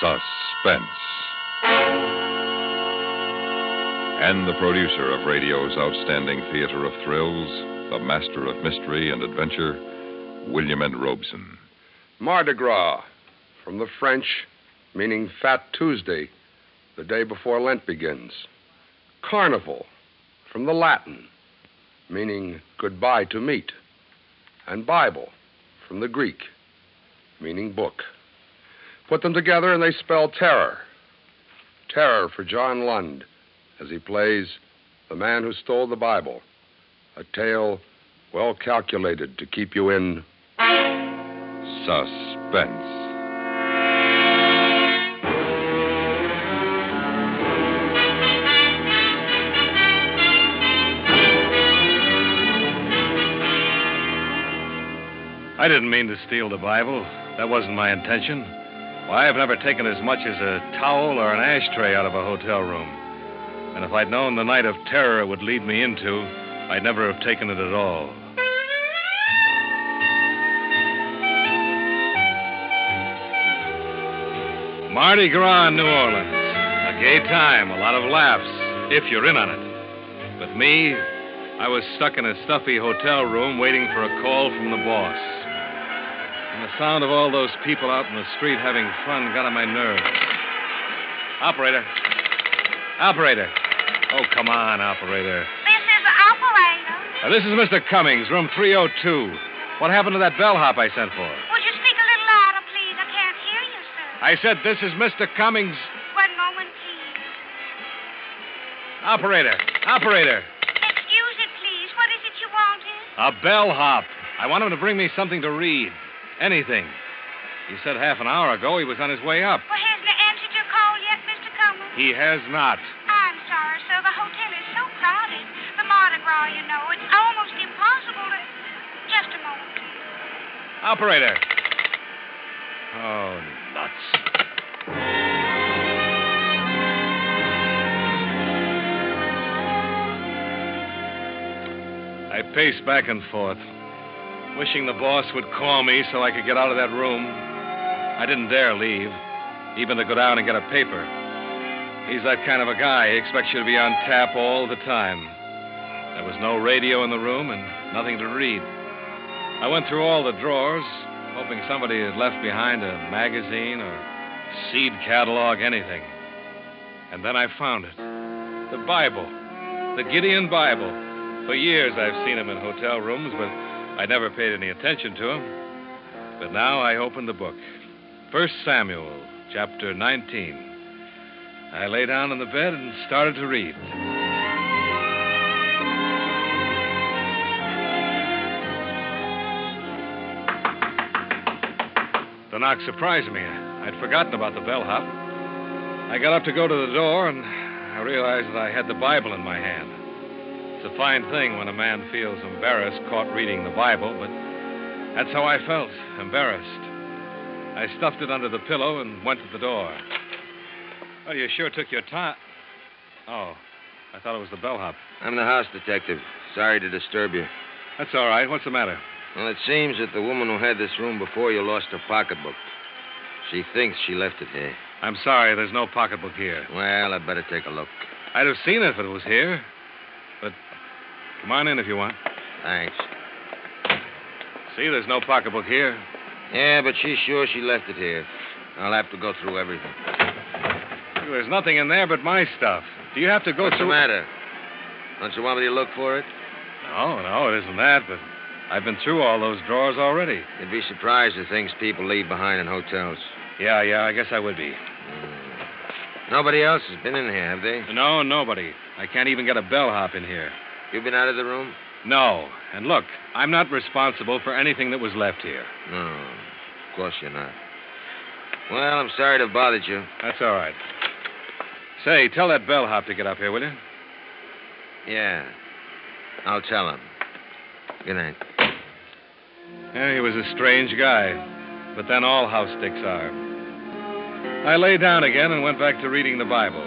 Suspense. And the producer of radio's outstanding theater of thrills, the master of mystery and adventure, William N. Robson. Mardi Gras, from the French, meaning Fat Tuesday, the day before Lent begins. Carnival, from the Latin, meaning goodbye to meat. And Bible, from the Greek, meaning book. Put them together and they spell terror. Terror for John Lund as he plays The Man Who Stole the Bible, a tale well calculated to keep you in suspense. I didn't mean to steal the Bible. That wasn't my intention. I've never taken as much as a towel or an ashtray out of a hotel room. And if I'd known the night of terror it would lead me into, I'd never have taken it at all. Mardi Gras in New Orleans. A gay time, a lot of laughs, if you're in on it. But me, I was stuck in a stuffy hotel room waiting for a call from the boss. And the sound of all those people out in the street having fun got on my nerves. Operator. Operator. Oh, come on, operator. This is operator. Uh, this is Mr. Cummings, room 302. What happened to that bellhop I sent for? Would you speak a little louder, please? I can't hear you, sir. I said this is Mr. Cummings. One moment, please. Operator. Operator. Excuse it, please. What is it you wanted? A bellhop. I want him to bring me something to read. Anything. He said half an hour ago he was on his way up. Well, hasn't he answered your call yet, Mr. Cummings? He has not. I'm sorry, sir. The hotel is so crowded. The Mardi Gras, you know. It's almost impossible to. Just a moment, please. Operator. Oh, nuts. I paced back and forth, wishing the boss would call me so I could get out of that room. I didn't dare leave, even to go down and get a paper. He's that kind of a guy. He expects you to be on tap all the time. There was no radio in the room and nothing to read. I went through all the drawers, hoping somebody had left behind a magazine or seed catalog, anything. And then I found it the Bible, the Gideon Bible. For years I've seen him in hotel rooms, but I never paid any attention to him. But now I opened the book. First Samuel, chapter 19. I lay down on the bed and started to read. The knock surprised me. I'd forgotten about the bellhop. I got up to go to the door, and I realized that I had the Bible in my hand. It's a fine thing when a man feels embarrassed caught reading the Bible, but that's how I felt embarrassed. I stuffed it under the pillow and went to the door. Oh, you sure took your time. Oh, I thought it was the bellhop. I'm the house detective. Sorry to disturb you. That's all right. What's the matter? Well, it seems that the woman who had this room before you lost her pocketbook. She thinks she left it here. I'm sorry, there's no pocketbook here. Well, I'd better take a look. I'd have seen it if it was here. Come on in if you want. Thanks. See, there's no pocketbook here. Yeah, but she's sure she left it here. I'll have to go through everything. There's nothing in there but my stuff. Do you have to go What's through? the matter? Don't you want me to look for it? No, no, it isn't that, but I've been through all those drawers already. You'd be surprised at things people leave behind in hotels. Yeah, yeah, I guess I would be. Hmm. Nobody else has been in here, have they? No, nobody. I can't even get a bellhop in here. You've been out of the room? No. And look, I'm not responsible for anything that was left here. No, of course you're not. Well, I'm sorry to have bothered you. That's all right. Say, tell that bellhop to get up here, will you? Yeah. I'll tell him. Good night. Yeah, he was a strange guy. But then all house dicks are. I lay down again and went back to reading the Bible.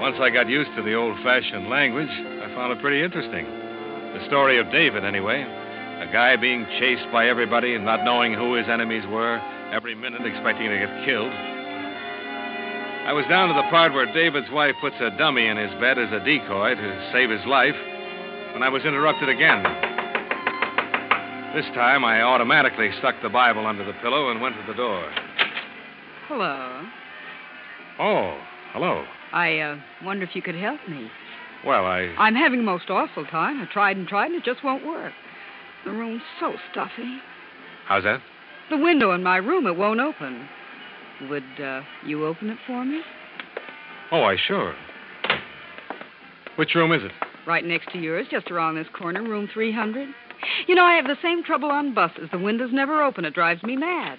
Once I got used to the old fashioned language, I found it pretty interesting. The story of David, anyway. A guy being chased by everybody and not knowing who his enemies were, every minute expecting to get killed. I was down to the part where David's wife puts a dummy in his bed as a decoy to save his life when I was interrupted again. This time, I automatically stuck the Bible under the pillow and went to the door. Hello. Oh, hello. I uh, wonder if you could help me. Well, I. I'm having a most awful time. I tried and tried, and it just won't work. The room's so stuffy. How's that? The window in my room, it won't open. Would uh, you open it for me? Oh, I sure. Which room is it? Right next to yours, just around this corner, room 300. You know, I have the same trouble on buses. The windows never open. It drives me mad.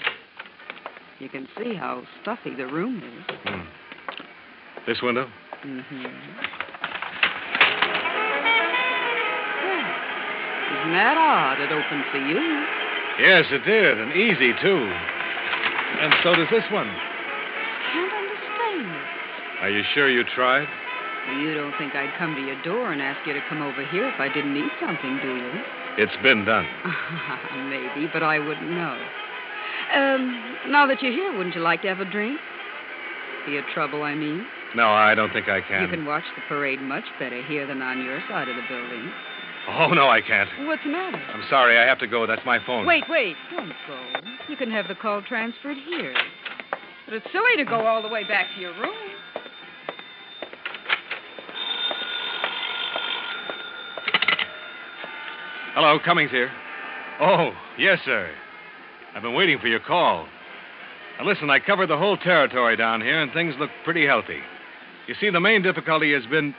You can see how stuffy the room is. Hmm. This window? Mm-hmm. Isn't that odd? It opened for you. Yes, it did, and easy, too. And so does this one. I Can't understand. Are you sure you tried? You don't think I'd come to your door and ask you to come over here if I didn't need something, do you? It's been done. Maybe, but I wouldn't know. Um, now that you're here, wouldn't you like to have a drink? Be a trouble, I mean. No, I don't think I can. You can watch the parade much better here than on your side of the building. Oh, no, I can't. What's the matter? I'm sorry. I have to go. That's my phone. Wait, wait. Don't go. You can have the call transferred here. But it's silly to go all the way back to your room. Hello, Cummings here. Oh, yes, sir. I've been waiting for your call. Now, listen, I covered the whole territory down here, and things look pretty healthy. You see, the main difficulty has been.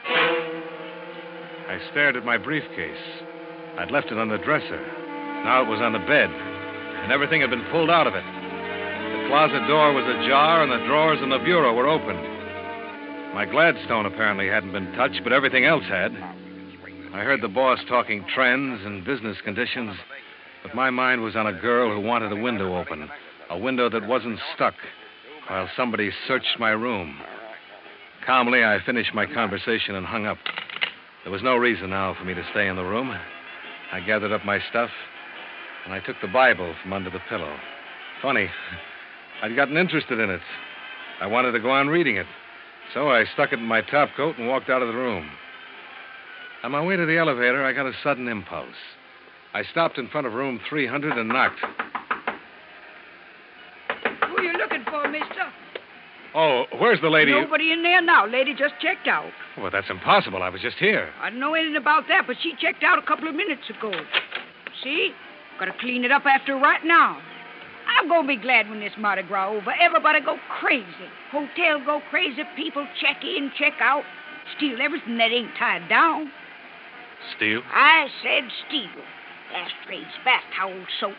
I stared at my briefcase. I'd left it on the dresser. Now it was on the bed, and everything had been pulled out of it. The closet door was ajar, and the drawers in the bureau were open. My Gladstone apparently hadn't been touched, but everything else had. I heard the boss talking trends and business conditions, but my mind was on a girl who wanted a window open, a window that wasn't stuck, while somebody searched my room. Calmly, I finished my conversation and hung up. There was no reason now for me to stay in the room. I gathered up my stuff, and I took the Bible from under the pillow. Funny, I'd gotten interested in it. I wanted to go on reading it, so I stuck it in my top coat and walked out of the room. On my way to the elevator, I got a sudden impulse. I stopped in front of room 300 and knocked. Who are you looking for, mister? Oh, where's the lady? Nobody in there now. Lady just checked out. Well, that's impossible. I was just here. I don't know anything about that, but she checked out a couple of minutes ago. See? Gotta clean it up after right now. I'm gonna be glad when this Mardi Gras over. Everybody go crazy. Hotel go crazy. People check in, check out, steal everything that ain't tied down. Steal? I said steal. Ashtrays, bath towels, soap.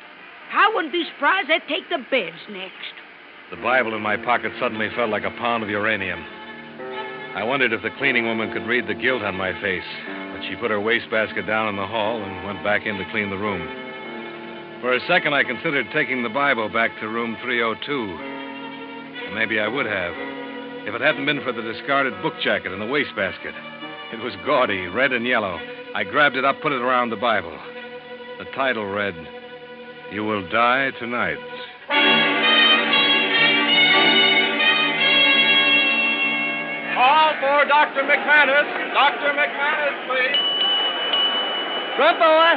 I wouldn't be surprised they'd take the beds next. The Bible in my pocket suddenly felt like a pound of uranium. I wondered if the cleaning woman could read the guilt on my face, but she put her wastebasket down in the hall and went back in to clean the room. For a second, I considered taking the Bible back to room 302. And maybe I would have, if it hadn't been for the discarded book jacket in the wastebasket. It was gaudy, red and yellow. I grabbed it up, put it around the Bible. The title read, You Will Die Tonight. Call for Dr. McManus. Dr. McManus, please. Front boy.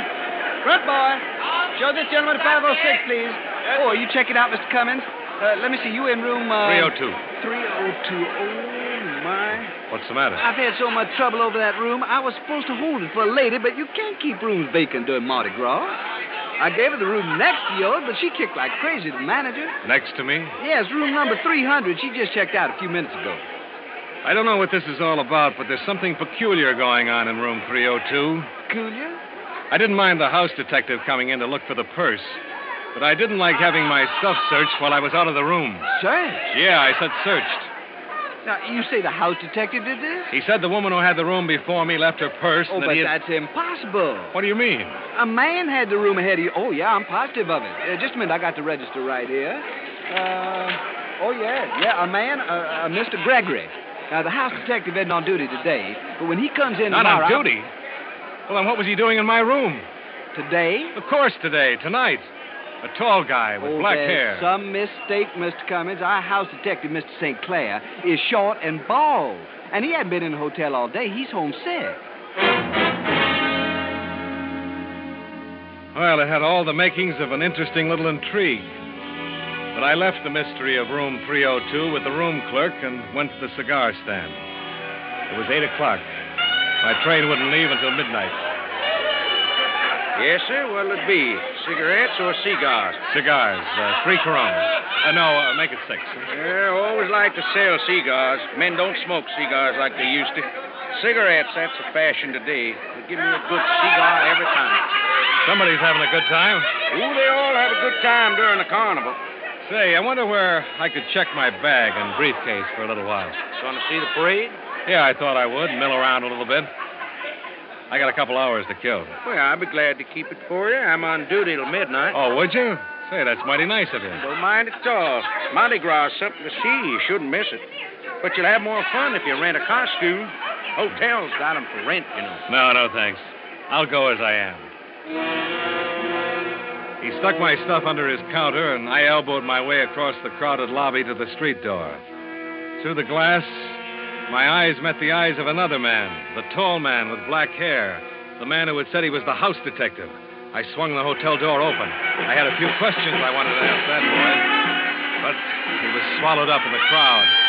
Front boy. Show this gentleman 506, please. Oh, you check it out, Mr. Cummins. Uh, let me see. You in room. Uh, 302. 302. Oh, my. What's the matter? I've had so much trouble over that room. I was supposed to hold it for a lady, but you can't keep rooms vacant during Mardi Gras. I gave her the room next to yours, but she kicked like crazy, the manager. Next to me? Yes, room number 300. She just checked out a few minutes ago. I don't know what this is all about, but there's something peculiar going on in room 302. Peculiar? I didn't mind the house detective coming in to look for the purse, but I didn't like having my stuff searched while I was out of the room. Search? Yeah, I said searched. Now, you say the house detective did this? He said the woman who had the room before me left her purse. Oh, and that but he had... that's impossible. What do you mean? A man had the room ahead of you. Oh, yeah, I'm positive of it. Uh, just a minute, I got the register right here. Uh, oh, yeah, yeah, a man, uh, uh, Mr. Gregory. Now, the house detective isn't on duty today, but when he comes in Not tomorrow... on duty. Well, then what was he doing in my room? Today? Of course, today, tonight. A tall guy with oh, black hair. Some mistake, Mr. Cummings. Our house detective, Mr. St. Clair, is short and bald. And he hadn't been in the hotel all day. He's homesick. Well, it had all the makings of an interesting little intrigue. But I left the mystery of room 302 with the room clerk and went to the cigar stand. It was 8 o'clock. My train wouldn't leave until midnight. Yes, sir. What'll it be? Cigarettes or cigars? Cigars, uh, three Coronas. Uh, no, uh, make it six. Yeah, always like to sell cigars. Men don't smoke cigars like they used to. Cigarettes, that's the fashion today. They give me a good cigar every time. Somebody's having a good time. Ooh, they all have a good time during the carnival. Say, I wonder where I could check my bag and briefcase for a little while. Want to see the parade? Yeah, I thought I would. Mill around a little bit. I got a couple hours to kill. Well, I'll be glad to keep it for you. I'm on duty till midnight. Oh, would you? Say, that's mighty nice of you. Don't mind at all. Mardi Gras is something to see. You shouldn't miss it. But you'll have more fun if you rent a costume. Hotels got 'em for rent, you know. No, no, thanks. I'll go as I am. He stuck my stuff under his counter, and I elbowed my way across the crowded lobby to the street door. Through the glass, my eyes met the eyes of another man, the tall man with black hair, the man who had said he was the house detective. I swung the hotel door open. I had a few questions I wanted to ask that boy, but he was swallowed up in the crowd.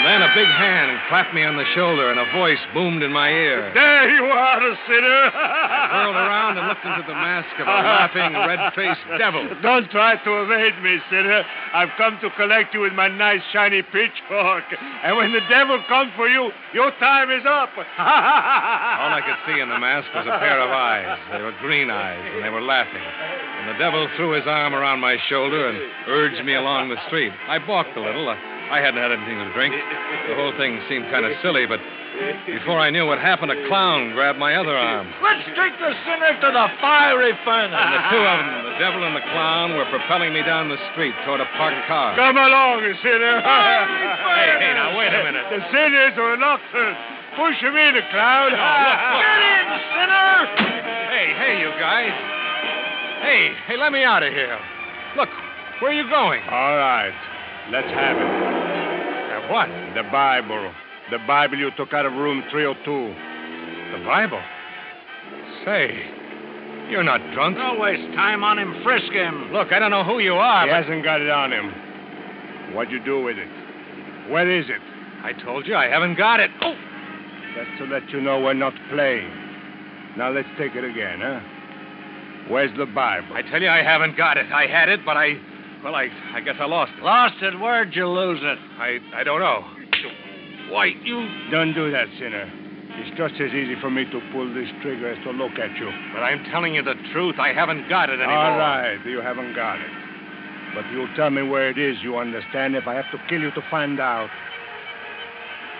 And then a big hand clapped me on the shoulder, and a voice boomed in my ear. There you are, sinner. I whirled around and looked into the mask of a laughing, red-faced devil. Don't try to evade me, sinner. I've come to collect you with my nice, shiny pitchfork. And when the devil comes for you, your time is up. All I could see in the mask was a pair of eyes. They were green eyes, and they were laughing. And the devil threw his arm around my shoulder and urged me along the street. I balked a little. I hadn't had anything to drink. The whole thing seemed kind of silly, but before I knew what happened, a clown grabbed my other arm. Let's take the sinner to the fiery furnace. And the two of them, the devil and the clown, were propelling me down the street toward a parked car. Come along, sinner. Hey, hey, now, wait a minute. The sinners are Oxford. Push him in, a clown. Get in, sinner. Hey, hey, you guys. Hey, hey, let me out of here. Look, where are you going? All right. Let's have it. Uh, what? The Bible. The Bible you took out of room 302. The Bible? Say, you're not drunk. Don't waste time on him. Frisk him. Look, I don't know who you are, He but hasn't got it on him. What'd you do with it? Where is it? I told you I haven't got it. Oh, That's to let you know we're not playing. Now let's take it again, huh? Where's the Bible? I tell you I haven't got it. I had it, but I, well, I, I guess I lost it. Lost it. Where'd you lose it? I, I don't know. Why, you? Don't do that, sinner. It's just as easy for me to pull this trigger as to look at you. But I'm telling you the truth. I haven't got it anymore. All right, you haven't got it. But you'll tell me where it is, you understand, if I have to kill you to find out.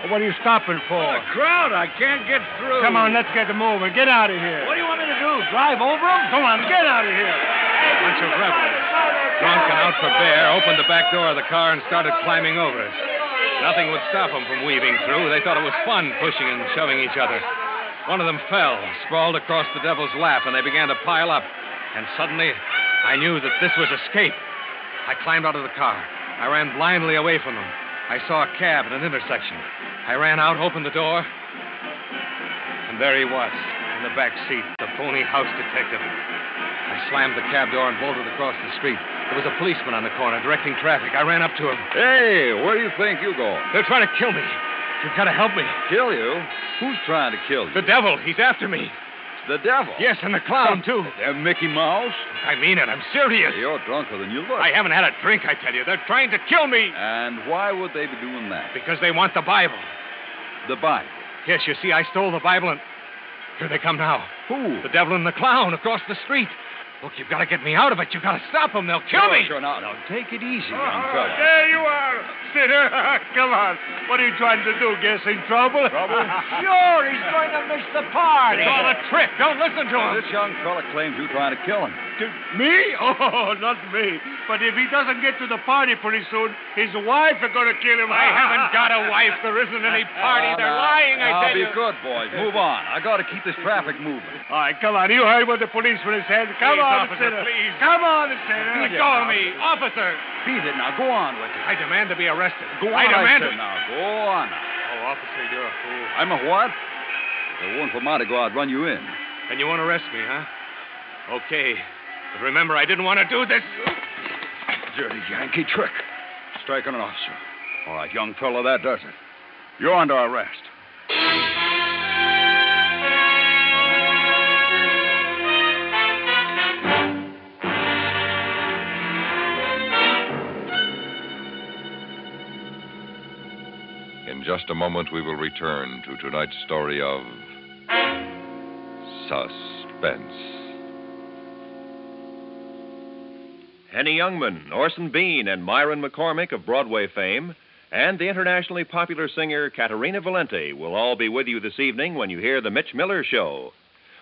What are you stopping for? The crowd. I can't get through. Come on, let's get moving. Get out of here. What do you want me to do? Drive over them? Come on, get out of here. Bunch of rebels, drunk and out for bear, opened the back door of the car and started climbing over us. Nothing would stop them from weaving through. They thought it was fun pushing and shoving each other. One of them fell, sprawled across the devil's lap, and they began to pile up. And suddenly, I knew that this was escape. I climbed out of the car. I ran blindly away from them. I saw a cab at an intersection. I ran out, opened the door, and there he was, in the back seat, the phony house detective. Slammed the cab door and bolted across the street. There was a policeman on the corner directing traffic. I ran up to him. Hey, where do you think you're going? They're trying to kill me. You've got to help me. Kill you? Who's trying to kill you? The devil, he's after me. The devil? Yes, and the clown, too. And Mickey Mouse? I mean it. I'm serious. You're drunker than you look. I haven't had a drink, I tell you. They're trying to kill me. And why would they be doing that? Because they want the Bible. The Bible. Yes, you see, I stole the Bible, and here they come now. Who? The devil and the clown across the street. Look, you've got to get me out of it. You've got to stop them. They'll kill sure, me. Sure, now, now, take it easy, young Oh, fella. there you are, sinner. Come on. What are you trying to do? Get us in trouble? Trouble? Sure, he's going to miss the party. It's all a trick. Don't listen to him. This young fella claims you're trying to kill him. To- me? Oh, not me. But if he doesn't get to the party pretty soon, his wife is going to kill him. I haven't got a wife. There isn't any party. They're lying, I Now, tell be you. good, boys. Move on. I got to keep this traffic moving. All right, come on. You heard what the policeman said. Come Please, on, officer, Sinner. please. Come on, Sinner. Let go of me. Officer. Beat it now. Go on with it. I demand to be arrested. Go on, I demand said to... now. Go on now. Oh, officer, you're a fool. I'm a what? If it weren't for Mardi Gras, I'd run you in. And you won't arrest me, huh? Okay. But remember, I didn't want to do this. Dirty Yankee trick. Striking an officer. All right, young fellow, that does it. You're under arrest. In just a moment, we will return to tonight's story of suspense. Henny Youngman, Orson Bean, and Myron McCormick of Broadway fame, and the internationally popular singer Caterina Valente will all be with you this evening when you hear The Mitch Miller Show.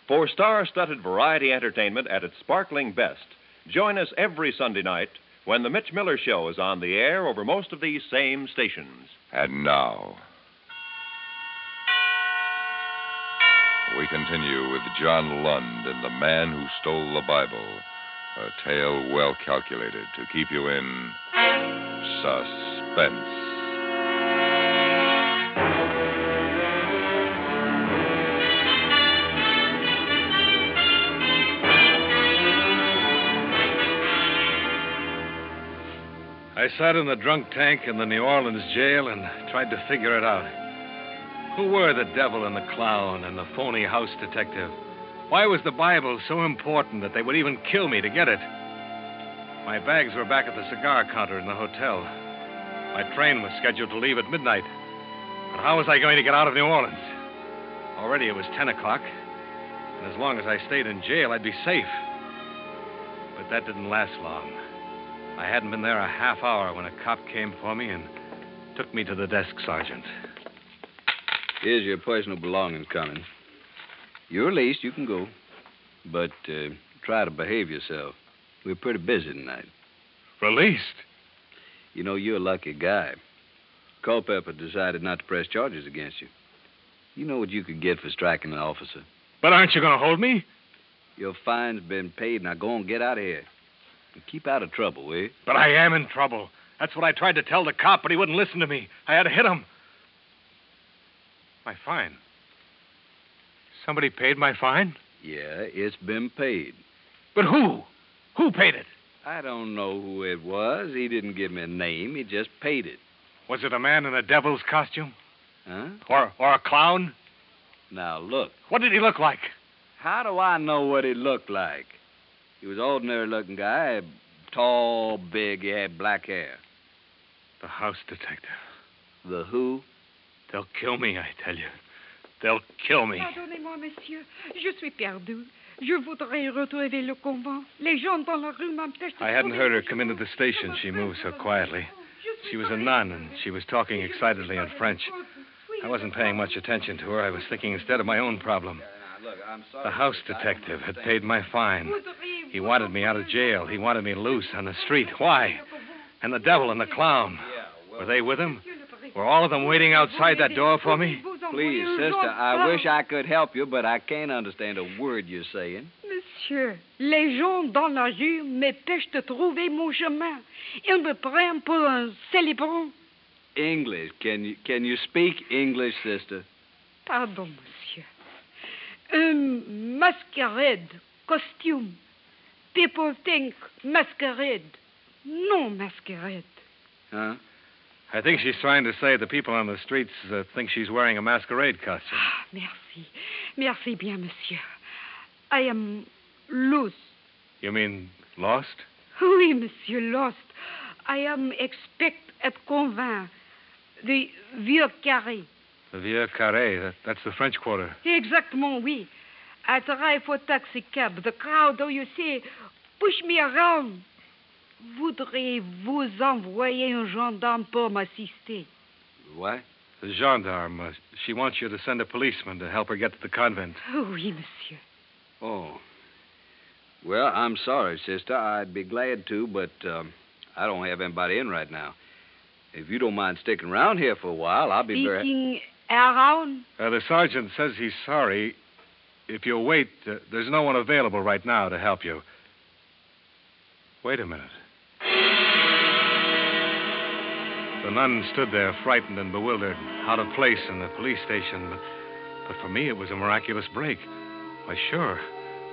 For star studded variety entertainment at its sparkling best, join us every Sunday night when The Mitch Miller Show is on the air over most of these same stations. And now, we continue with John Lund and the Man Who Stole the Bible, a tale well calculated to keep you in suspense. I sat in the drunk tank in the New Orleans jail and tried to figure it out. Who were the devil and the clown and the phony house detective? Why was the Bible so important that they would even kill me to get it? My bags were back at the cigar counter in the hotel. My train was scheduled to leave at midnight. But how was I going to get out of New Orleans? Already it was 10 o'clock, and as long as I stayed in jail, I'd be safe. But that didn't last long. I hadn't been there a half hour when a cop came for me and took me to the desk sergeant. Here's your personal belongings coming. You're released. You can go. But uh, try to behave yourself. We're pretty busy tonight. Released? You know, you're a lucky guy. Culpepper decided not to press charges against you. You know what you could get for striking an officer. But aren't you going to hold me? Your fine's been paid. Now go and get out of here. And keep out of trouble, will you? But I am in trouble. That's what I tried to tell the cop, but he wouldn't listen to me. I had to hit him. My fine. Somebody paid my fine? Yeah, it's been paid. But who? Who paid it? I don't know who it was. He didn't give me a name. He just paid it. Was it a man in a devil's costume? Huh? Or or a clown? Now, look. What did he look like? How do I know what he looked like? He was an ordinary looking guy. Tall, big. He had black hair. The house detective. The who? They'll kill me, I tell you. They'll kill me. Pardonnez-moi, monsieur. Je suis perdu. Je voudrais retrouver le convent. Les gens dans la rue m'empêchent I hadn't heard her come into the station. She moved so quietly. She was a nun, and she was talking excitedly in French. I wasn't paying much attention to her. I was thinking instead of my own problem. Look, I'm sorry. The house detective had paid my fine. He wanted me out of jail. He wanted me loose on the street. Why? And the devil and the clown. Were they with him? Were all of them waiting outside that door for me? Please, sister, I wish I could help you, but I can't understand a word you're saying. Monsieur, les gens dans la rue m'empêchent de trouver mon chemin. Ils me prennent pour un célébrant. English. Can you can you speak English, sister? Pardon, monsieur. Un masquerade, costume. People think masquerade. No masquerade. Huh? I think she's trying to say the people on the streets uh, think she's wearing a masquerade costume. Ah, merci. Merci bien, monsieur. I am loose. You mean lost? Oui, monsieur, lost. I am expect at convent. The vieux carré. The Vieux Carré. That, that's the French Quarter. Exactement, oui. I drive for taxi cab. The crowd, oh, you see, push me around. Voudriez-vous envoyer un gendarme pour m'assister? What? The gendarme. Uh, she wants you to send a policeman to help her get to the convent. Oh oui, monsieur. Oh. Well, I'm sorry, sister. I'd be glad to, but um, I don't have anybody in right now. If you don't mind sticking around here for a while, I'll be very. Speaking around. Uh, the sergeant says he's sorry. If you'll wait, uh, there's no one available right now to help you. Wait a minute. The nun stood there, frightened and bewildered, out of place in the police station. But, but for me, it was a miraculous break. Why, sure.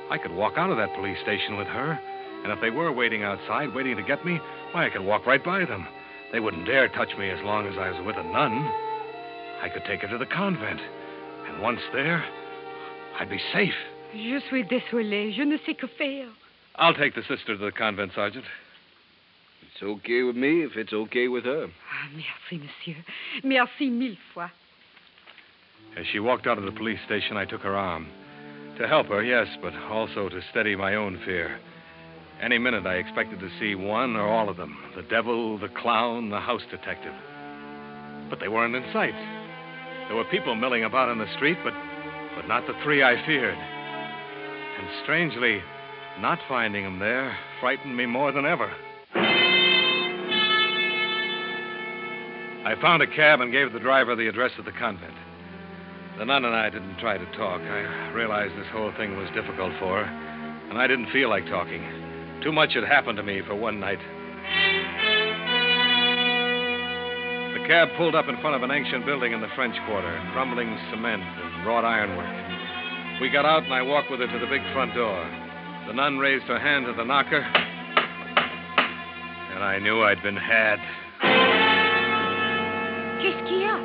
I could walk out of that police station with her. And if they were waiting outside, waiting to get me, why, I could walk right by them. They wouldn't dare touch me as long as I was with a nun. I could take her to the convent. And once there, I'd be safe. Je suis désolé. Je ne sais que faire. I'll take the sister to the convent, Sergeant. It's okay with me if it's okay with her. Ah, merci, monsieur. Merci mille fois. As she walked out of the police station, I took her arm. To help her, yes, but also to steady my own fear. Any minute, I expected to see one or all of them the devil, the clown, the house detective. But they weren't in sight. There were people milling about in the street, but, but not the three I feared. And strangely, not finding them there frightened me more than ever. I found a cab and gave the driver the address of the convent. The nun and I didn't try to talk. I realized this whole thing was difficult for her, and I didn't feel like talking. Too much had happened to me for one night. The cab pulled up in front of an ancient building in the French Quarter, crumbling cement and wrought ironwork. We got out, and I walked with her to the big front door. The nun raised her hand to the knocker, and I knew I'd been had. Qu'est-ce qu'il y a?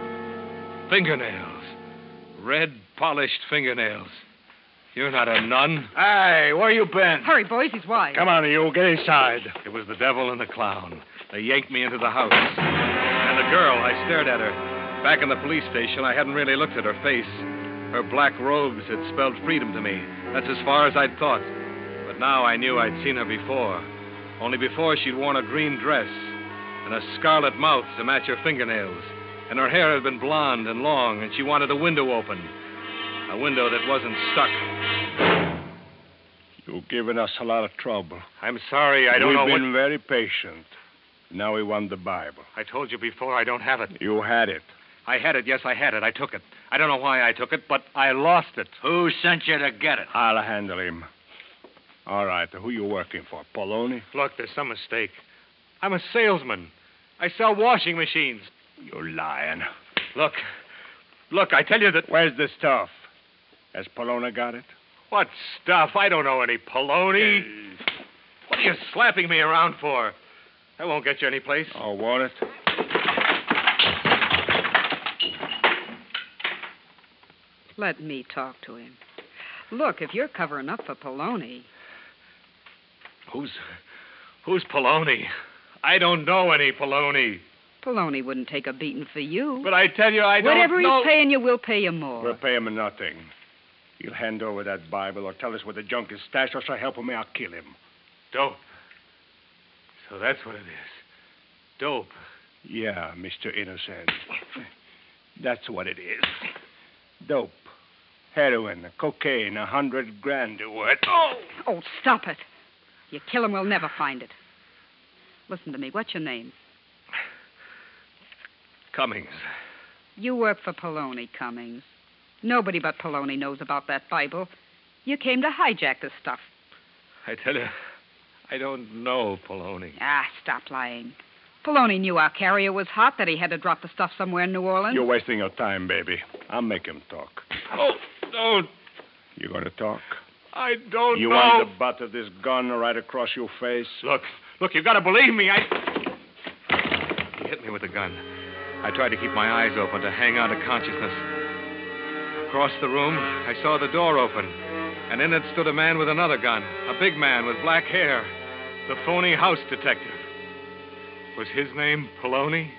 Fingernails. Red, polished fingernails. You're not a nun. Hey, where you been? Hurry, boys. He's wise. Come on, you. Get inside. It was the devil and the clown. They yanked me into the house. And the girl, I stared at her. Back in the police station, I hadn't really looked at her face. Her black robes had spelled freedom to me. That's as far as I'd thought. But now I knew I'd seen her before. Only before she'd worn a green dress and a scarlet mouth to match her fingernails. And her hair had been blonde and long, and she wanted a window open. A window that wasn't stuck. You've given us a lot of trouble. I'm sorry, I don't We've know been very patient. Now we want the Bible. I told you before, I don't have it. You had it. I had it, yes, I had it. I took it. I don't know why I took it, but I lost it. Who sent you to get it? I'll handle him. All right, who you working for? Poloni? Look, there's some mistake. I'm a salesman. I sell washing machines. You're lying. Look, look, I tell you that. Where's the stuff? Has Poloni got it? What stuff? I don't know any Poloni. What are you slapping me around for? That won't get you any place. Oh, won't it? Let me talk to him. Look, if you're covering up for Poloni, Who's, who's Poloni? I don't know any Poloni. Poloni wouldn't take a beating for you. But I tell you, I don't Whatever know. he's paying you, we'll pay you more. We'll pay him nothing. He'll hand over that Bible or tell us where the junk is stashed, or so help me, I'll kill him. Dope. So that's what it is. Dope. Yeah, Mr. Innocent. That's what it is. Dope. Heroin, cocaine, a hundred grand worth. Oh! Oh, stop it. You kill him, we'll never find it. Listen to me. What's your name? Cummings. You work for Poloni, Cummings. Nobody but Poloni knows about that Bible. You came to hijack the stuff. I tell you, I don't know Poloni. Ah, stop lying. Poloni knew our carrier was hot, that he had to drop the stuff somewhere in New Orleans. You're wasting your time, baby. I'll make him talk. Oh, don't. You going to talk? I don't you know. You want the butt of this gun right across your face? Look, look, you've got to believe me. I. He hit me with a gun. I tried to keep my eyes open to hang on to consciousness. Across the room, I saw the door open, and in it stood a man with another gun, a big man with black hair, the phony house detective. Was his name Poloni?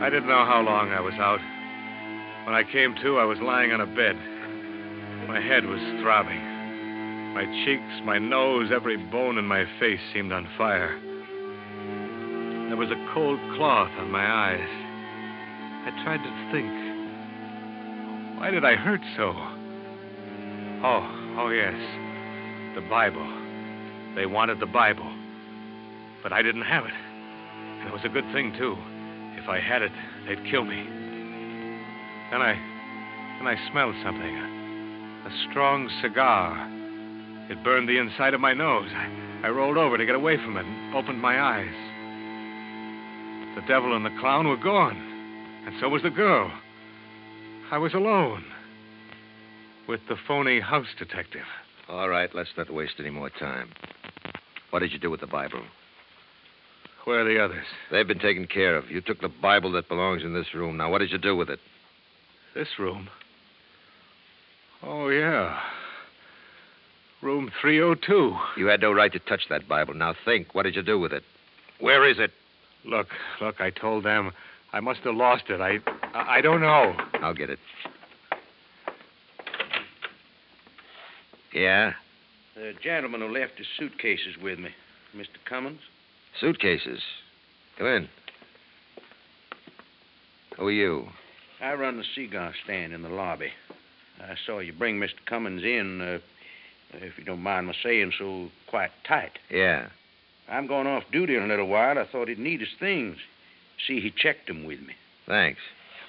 I didn't know how long I was out. When I came to, I was lying on a bed. My head was throbbing. My cheeks, my nose, every bone in my face seemed on fire. There was a cold cloth on my eyes. I tried to think. Why did I hurt so? Oh, oh, yes. The Bible. They wanted the Bible. But I didn't have it. And it was a good thing, too. If I had it, they'd kill me. Then I. Then I smelled something. A, a strong cigar. It burned the inside of my nose. I, I rolled over to get away from it and opened my eyes. The devil and the clown were gone, and so was the girl. I was alone with the phony house detective. All right, let's not waste any more time. What did you do with the Bible? Where are the others? They've been taken care of. You took the Bible that belongs in this room. Now, what did you do with it? This room? Oh, yeah. Room 302. You had no right to touch that Bible. Now, think. What did you do with it? Where is it? Look, look, I told them I must have lost it. I, I, I don't know. I'll get it. Yeah? The gentleman who left his suitcases with me, Mr. Cummins. Suitcases. Come in. Who are you? I run the cigar stand in the lobby. I saw you bring Mr. Cummins in, uh, if you don't mind my saying so, quite tight. Yeah. I'm going off duty in a little while. I thought he'd need his things. See, he checked them with me. Thanks.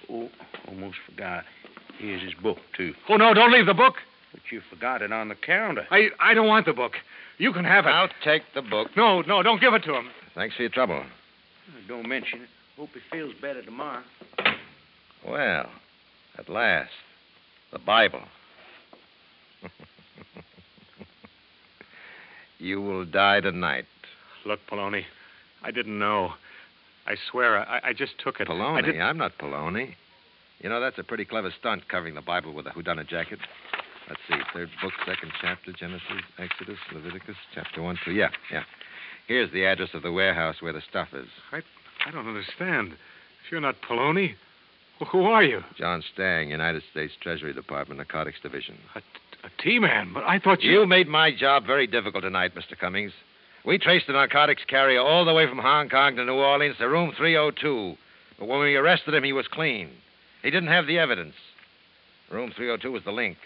Oh, almost forgot. Here's his book, too. Oh, no, don't leave the book. But you forgot it on the counter. I, I don't want the book. You can have it. I'll take the book. No, no, don't give it to him. Thanks for your trouble. Don't mention it. Hope he feels better tomorrow. Well, at last, the Bible. you will die tonight. Look, Poloni, I didn't know. I swear, I, I just took it. Poloni? I'm not Poloni. You know, that's a pretty clever stunt, covering the Bible with a whodunit jacket. Let's see, third book, second chapter, Genesis, Exodus, Leviticus, chapter one, two. Yeah, yeah. Here's the address of the warehouse where the stuff is. I, I don't understand. If you're not Poloni, who are you? John Stang, United States Treasury Department, Narcotics Division. A, a T-man, but I thought you... You made my job very difficult tonight, Mr. Cummings. We traced the narcotics carrier all the way from Hong Kong to New Orleans to room 302. But when we arrested him, he was clean. He didn't have the evidence. Room 302 was the link.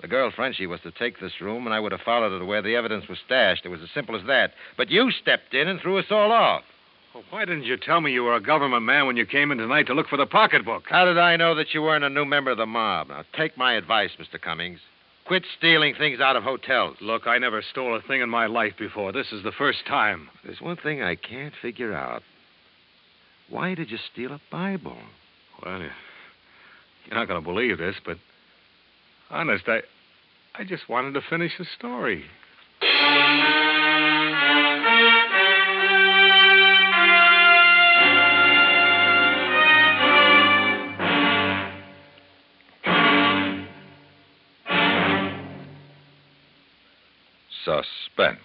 The girl Frenchie was to take this room, and I would have followed her to where the evidence was stashed. It was as simple as that. But you stepped in and threw us all off. Well, why didn't you tell me you were a government man when you came in tonight to look for the pocketbook? How did I know that you weren't a new member of the mob? Now, take my advice, Mr. Cummings. Quit stealing things out of hotels. Look, I never stole a thing in my life before. This is the first time. There's one thing I can't figure out. Why did you steal a Bible? Well, you're not going to believe this, but honest, I, I just wanted to finish the story. Suspense.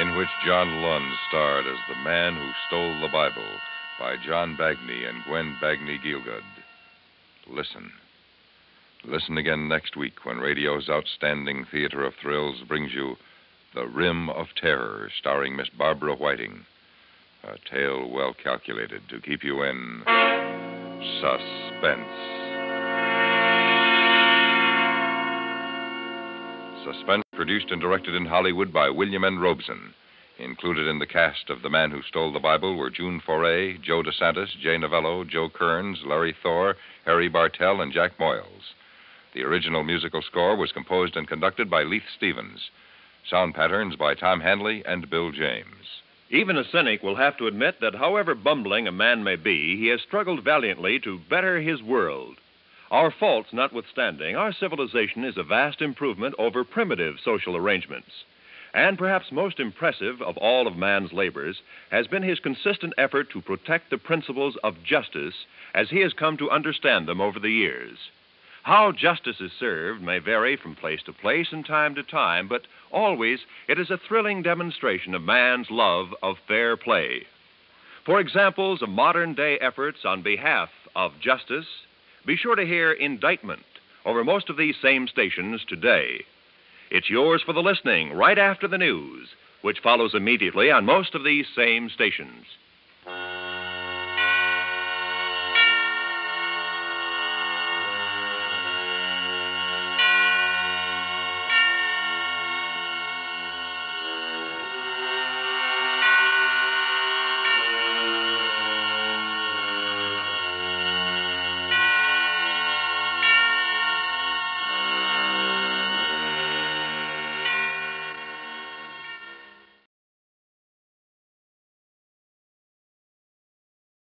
In which John Lund starred as the man who stole the Bible by John Bagni and Gwen Bagni Gielgud. Listen. Listen again next week when radio's outstanding theater of thrills brings you The Rim of Terror, starring Miss Barbara Whiting. A tale well calculated to keep you in suspense. Suspense produced and directed in Hollywood by William N. Robson. Included in the cast of The Man Who Stole the Bible were June Foray, Joe DeSantis, Jay Novello, Joe Kearns, Larry Thor, Harry Bartell, and Jack Moyles. The original musical score was composed and conducted by Leith Stevens. Sound patterns by Tom Hanley and Bill James. Even a cynic will have to admit that however bumbling a man may be, he has struggled valiantly to better his world. Our faults notwithstanding, our civilization is a vast improvement over primitive social arrangements. And perhaps most impressive of all of man's labors has been his consistent effort to protect the principles of justice as he has come to understand them over the years. How justice is served may vary from place to place and time to time, but always it is a thrilling demonstration of man's love of fair play. For examples of modern day efforts on behalf of justice, be sure to hear Indictment over most of these same stations today. It's yours for the listening right after the news, which follows immediately on most of these same stations.